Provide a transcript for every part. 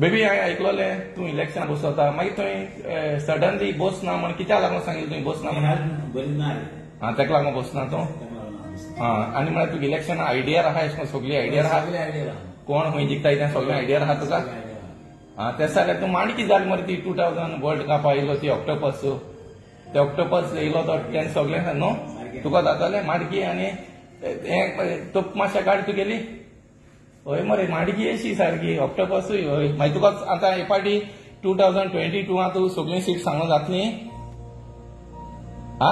Baby हांवें ऐकलोले तू election बसवता मागीर थंय सडनली बस ना म्हण कित्याक लागून सांगिल्लें तुवें बसना ना म्हण आं तेका लागून बसना तूं आं आनी म्हळ्यार तुका इलेक्शन आयडिया आहा एश सगळी आयडिया आहा कोण खंय जिखताय तें सगळें आयडिया आहा तुका आं ते जाल्यार तूं माणकी जाल मरे ती टू थावजंड वर्ल्ड कप आयलो ती ऑक्टोपस ते ऑक्टोपस येयलो तो तें सगळें न्हू तुका जातालें माणकी आनी हें तोप मातशें काड तुगेली हय मरे माडकी अशी सारखी ऑक्टोपसूय हय मागीर तुका आतां हे फाटी टू थावजंड ट्वेंटी टू तू सगळीं सीट सांगून जातली हा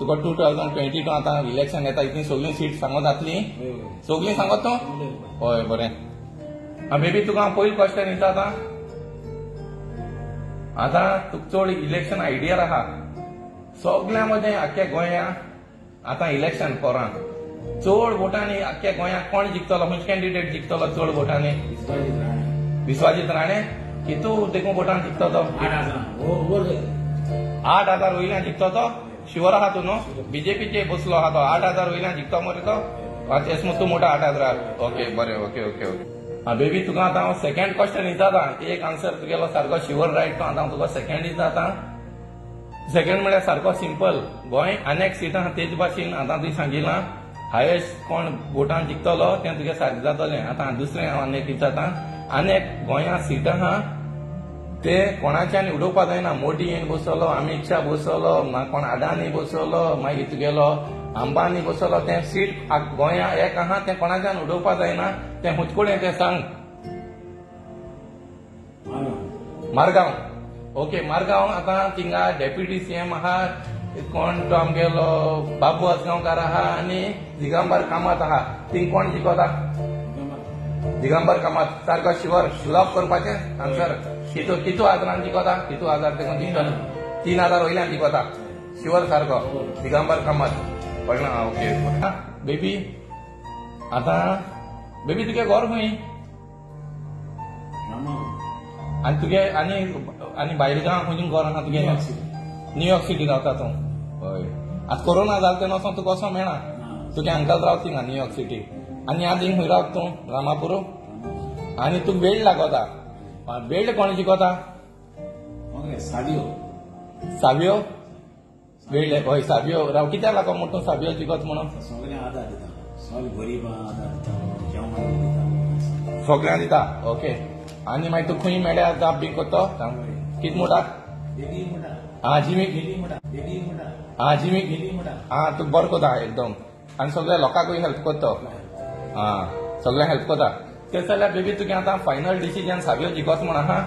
तुका टू थावजंड ट्वेंटी टू आतां इलेक्शन येता इतली सगळीं सीट सांगून जातली सगळीं सांगत तू हय बरें मे बी तुका हांव क्वेश्चन दिता आतां आतां तुका चड इलेक्शन आयडियर आहा सगळ्या मदें आख्या गोंया आता इलेक्शन पोरां જોળ મોટા ની અકે ગોયા કોણ જીતતો લો કેન્ડિડેટ જીતતો લો જોળ મોટા ની વિશ્વાજીત્રાણે કે તો ઉતે કોટાન જીતતો તો 8000 ઓ બોલે 8000 રૂપિયા જીતતો તો શિવરાહાતુનો બીજેપી જે બોસ લો હા તો 8000 રૂપિયા જીતતો મોરે તો આ દેશમાં તો મોટા 8000 ઓકે મરે ઓકે ઓકે ઓકે હવે બી બી તુકા તા સેકન્ડ ક્વેશ્ચન ઇતા તા કે એક આન્સર કેલા સરકો શિવરરાય તો આના તુકા સેકન્ડ ઇઝ આતા સેકન્ડ મેલા સરકો સિમ્પલ ગોય અનએક્સ ઇતા હ તેજ ભાશી નાતા થી સંગીલા हायस्ट कोण बोटान जिखतलो ते तुगे सारकें जातले आता दुसरे हांव आनी एक जाता आनी एक गोंयांत सीट आहा ते कोणाच्यान उडोवपा जायना मोदी बसलो अमित शहा बसलो कोण अडानी बसलो मागीर तुगेलो अंबानी बसलो तें सीट गोंया एक आहा ते कोणाच्यान उडोवपा जायना तें हुचकुडे तें सांग मारगांव ओके मारगांव आता थिंगा डेप्युटी सीएम आहा कौन काम के लो बाबू आज गांव का रहा ने दिगंबर कामत हा तीन कौन जी को था दिगंबर कामत सर का शिवर शिलाप कर पाचे आंसर कितो कितो आदरण जी को था कितो आदर ते कौन जीतन तीन आदर वही ना जी को था शिवर सर को दिगंबर कामत पढ़ना हाँ ओके बेबी आता बेबी तू क्या गौर हुई अन्तु क्या अन्य अन्य बाहरी जगह कौन जिन गौर हाँ तू क्या न्यूयॉर्क सिटी जाता था तुम हय आतां कोरोना जालो तेन्ना वचोन तुका वचों मेळना तुगे अंकल रावता थिंगा न्यूयॉर्क सिटी आनी आज हिंग खंय रावता तूं रामापुरो आनी तुका बेल्ट लागोता बेल्ट कोण शिकोता सावियो सावियो वेळ हय सावियो राव कित्याक लागो म्हूण तूं सावियो शिकोत म्हणून सगळें आदार दिता सगळें दिता सगळ्यांक दिता ओके आनी मागीर तूं खंय मेळ्या जाप बी कोत्तो कित म्हणटा आजिमी आजिमी हाँ तुम तो बरो को एकदम आनी सगळ्या हेल्प कोता हाँ, आं सगळ्यांक हेल्प कोता तेस जाल्यार बेबी तुगे आतां फायनल डिसिजन साबियो जिखोस म्हण आहा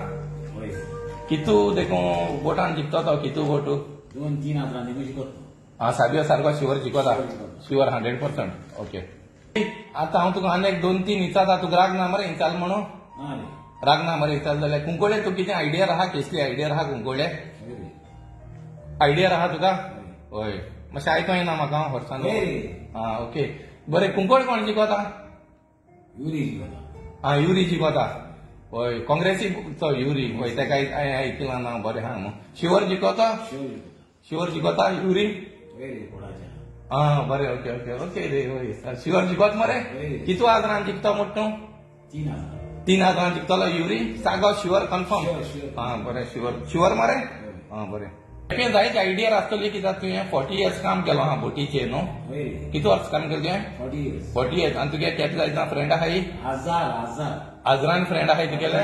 कितू देखून बोटान जिखतो तो कितू बोटू दोन तीन आतां देखून सारको शुअर जिखोता शुअर हंड्रेड पर्संट ओके आता हांव तुका आनी एक दोन तीन विचारता तुका राग ना मरे हिंचाल म्हणून रागना मरे विचारलं जाल्यार तू तुका आयडिया राहा कसली आयडिया राहा कुंकळे आयडिया राहा तुका हय मातशें आयको येना म्हाका हरसान आं ओके बरें कुंकोळ कोण जिकोता युरी आं युरी जिकोता हय काँग्रेसी चो युरी हय ताका आयकलां ना बरें हा शिवर जिकोता शिवर जिकोता युरी आं बरें ओके ओके ओके रे हय शिवर जिकोत मरे कितू आजरान जिकता मोट न्हू तीन तीन हजार जिंकतलो यूरी जागो शुअर कन्फर्म हाँ बरें शुअर शुअर मरे हाँ बरें तुवें जायत आसतली तुवें फोर्टी इयर्स काम केलो आहा बोटीचेर न्हू कितू वर्स काम केलें तुवें फोर्टी इयर्स फोर्टी इयर्स आनी तुगे फ्रेंड आहाय आजरान फ्रेंड आहाय तुगेले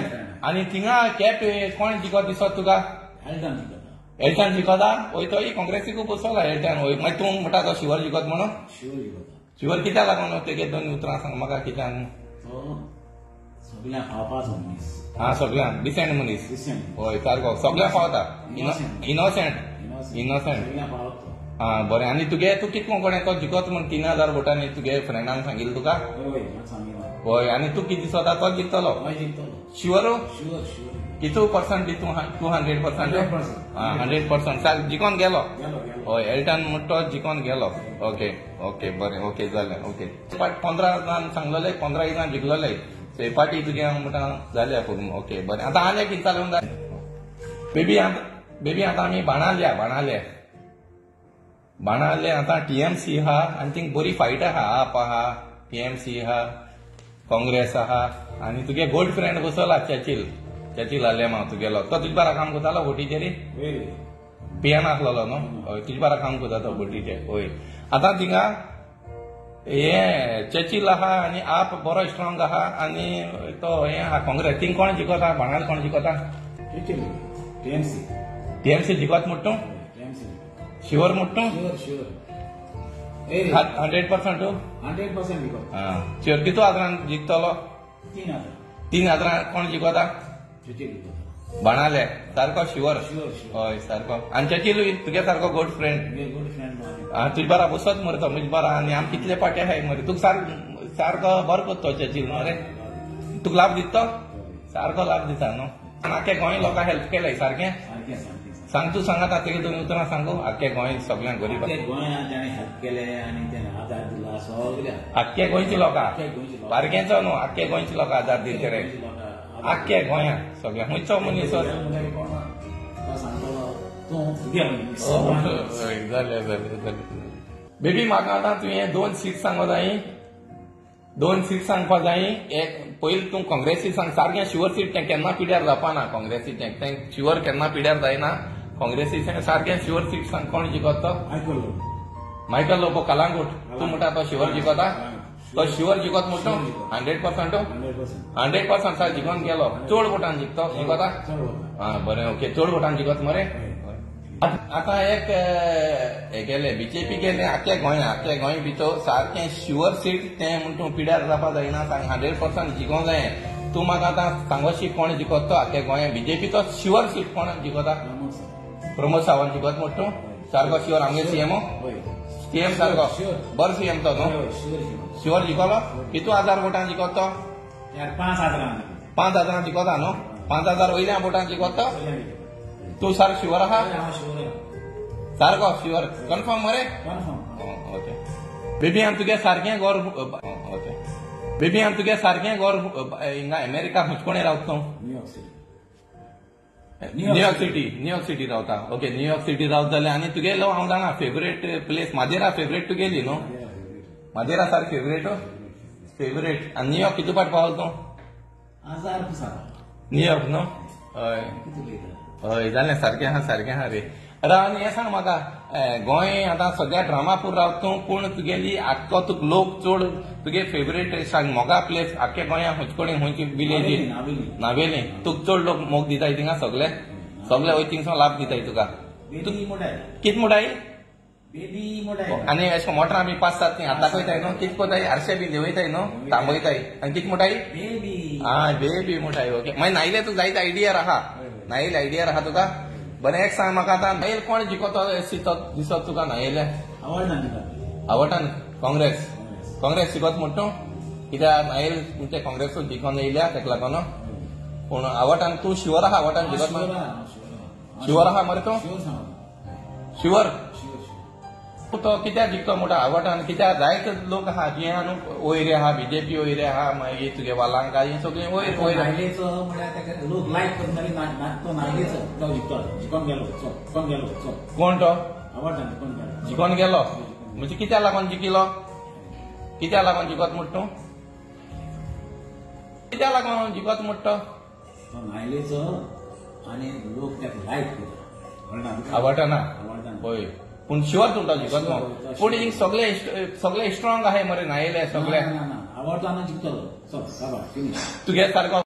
आनी थिंगा केप कोण जिखत दिसत तुका एल्टान जिखता वयतोय बसला एल्टान वय मागीर तूं म्हणटा तो, तो शिवर जिकोत म्हणून शिवर कित्याक लागून तेगे दोन उतरां सांग म्हाका कित्याक तो सगळ्यांक खावपा मनीस हा सगळ्यांक डिसेंट मनीस हय सारको सगळ्यांक पावता इनोसेंट इनोसेंट हा बरें आनी तुगे तूं कित कोण तो जिकोत म्हण तीन हजार बोटांनी तुगे फ्रेंडांक सांगिल्ल तुका हय आनी तूं कित दिसता तो जिखतलो शुअर कितू percent दितू two hundred percent hundred percent सार जिकोन गेलो हय एल्टन म्हूण तो जिकोन गेलो ओके ओके बरें ओके जालें ओके पंदरा जाण सांगलोले पंदरा जाण जिखलोले से पाटी तुगे म्हणटा जाल्या करून ओके बरें आता आल्या की चालून बेबी आता बेबी आता आमी बाणाल्या बाणाल्या बाणाल्या आता टीएमसी हा आनी थिंक बरी फायट हा आप आहा टीएमसी हा काँग्रेस हा आणि तुगे गोल्ड फ्रेंड बसला चॅचिल चॅचिल मग हांव तुगेलो तो तुझ्या बारा काम करतालो बोटीचेरी पियान आसलेलो न्हू हय तुजे बारा काम करता तो बोटीचे हय आता तिंगा ये चर्चिल आहा आनी आप बरो स्ट्रॉंग आहा आनी तो हे आहा काँग्रेस थिंग कोण जिकोता भांगार कोण जिकोता टीएमसी टीएमसी जिकोत मुट्टू शुअर मुट्टू हंड्रेड पर्सेंट हंड्रेड पर्सेंट जिकोत शुअर हाँ। कितू आदरान जिकतलो तीन आदरां तीन आदरां कोण जिकोता बनाले सारको शिवर हय सारको आनी लुई तुगे सारको गोड फ्रेंड आं तुज बारा बसत मरे तो म्हजे बरा आनी आमी कितले पाटे हाय मरे तुका सार सारको बरो करतो त्याची मरे न्हू रे तुका लाभ दितो सारखं सारको लाभ दिता न्हू आखे गोंय लोकांक हेल्प केलाय सारकें सांग तूं सांगात तेगे तुम्ही उतरां सांगू आख्या गोंय सगळ्यांक गरीब हेल्प केले आनी आख्खे गोंयच्या लोकांक बारकेंचो न्हू आख्खे गोयची लोकां आधार दिले रे 아깨 고향 소명 이쪽문이 있어 बेबी म्हाका आतां तुवें दोन सीट सांगो जायी दोन सीट सांगपा जायी एक पयलीं तूं काँग्रेसीक सारकें शुअर सीट केन्ना पिड्यार जावपा ना काँग्रेसीक तें शुअर केन्ना पिड्यार जायना काँग्रेसीक सारकें शुअर सीट सांग कोण जिखत तो मायकल लोबो कलांगूट तूं म्हणटा तो शुअर जिखता तो शिवर जिकोत म्हणटा हंड्रेड पर्संट हंड्रेड पर्संट सार जिकोन गेलो चोड वोटान जिकतो जिकोता हो, आं बरें ओके चड वोटान जिकोत मरे हो. आतां एक गेले बीजेपी गेले आख्या गोंय आख्या गोंय भितर सारकें शुअर सीट तें म्हूण तूं पिड्यार जावपा जायना सांग हंड्रेड पर्संट जिखोंक जाय तूं म्हाका आतां सांगोशी कोण जिखोत तो आख्या गोंय बीजेपीचो शुअर सीट कोण जिखोता प्रमोद सावंत जिखोत म्हूण तूं Sargo sure हमें CMO? CM Sargo. बर सीएम तो नो शुअर जिकोलो कितू हजार वोटां जिकोतो पांच हजार पांच हजार जिकोता नो पांच हजार वयल्या वोटां तो तू सार शुअर आ सारको शुअर कन्फर्म मरे ओके बेबी हम तुगे सारे गौर ओके बेबी हम तुगे सारे गोर हिंगा अमेरिका हुचकोणे रावतो New York city New York city New York city रावता ओके न्यूयॉर्क सिटी रावत जाल्यार आनी तुगेलो हांव फेवरेट प्लेस आसा फेवरेट तुगेली न्हू म्हाजेर आसा फेवरेट फेवरेट आनी न्यूयॉर्क कितें पाट पावल तूं न्यूयॉर्क न्हू हय हय जालें सारकें आहा सारकें आहा रे रावन ये सांग म्हाका गोंय आतां सद्या ड्रामापूर रावता तूं पूण तुगेली आख्खो तुका लोक चड तुगे फेवरेट सांग मोगा प्लेस आख्खे गोंया हुंच विलेजी नावेली तुका चड लोक मोग दिता थिंगा सगळे सगळे वय थिंगसान लाभ दिताय तुका कित मुटाई आनी अशें मोटर आमी पास जाता ती आतां कोयताय न्हू कित कोताय आरशे बी देवयताय न्हू तांबयताय आनी कित मुटाय हा बेबी मुटाय ओके मागीर नायले तुका जायत आयडिया राहा नायले आयडिया राहा तुका बरें एक सांग म्हाका आतां नायेल कोण जिकोतो दिसत दिसत तुका नायेले आवडना आवडटा काँग्रेस काँग्रेस जिकोत म्हण तूं कित्याक नायेल तुमचे काँग्रेस जिखोन येयल्या तेका लागोन पूण आवटान तूं शिवर आहा आवटान जिखोत शिवर आहा मरे तूं शिवर पूण तो कित्याक जिखतो म्हणटा आवडटा कित्याक जायत लोक आहा जे आहा न्हू ओयरे आहा बीजेपी ओयरे आहा मागीर तुगे वालांक हे सगळे वयर वयर नायलेचो म्हळ्यार लोक लायक करताली नाटको नायलेचो तो जिखतलो जिखोन गेलो चो गेलो कोण तो आवडटा जिखोन गेलो जिखोन गेलो म्हणजे कित्याक लागून जिकिलो कित्याक लागून जिखत म्हूण तूं कित्याक लागून जिखत म्हूण तो नायलेचो आनी लोक तेका लायक करता आवडटा ना आवडटा पळय पण शुअर तुमचा जिखतलो कोणी सगळे सगळे स्ट्रॉंग आहे मरे नायले सगळे आवडतो आनी तुझ्या सारखं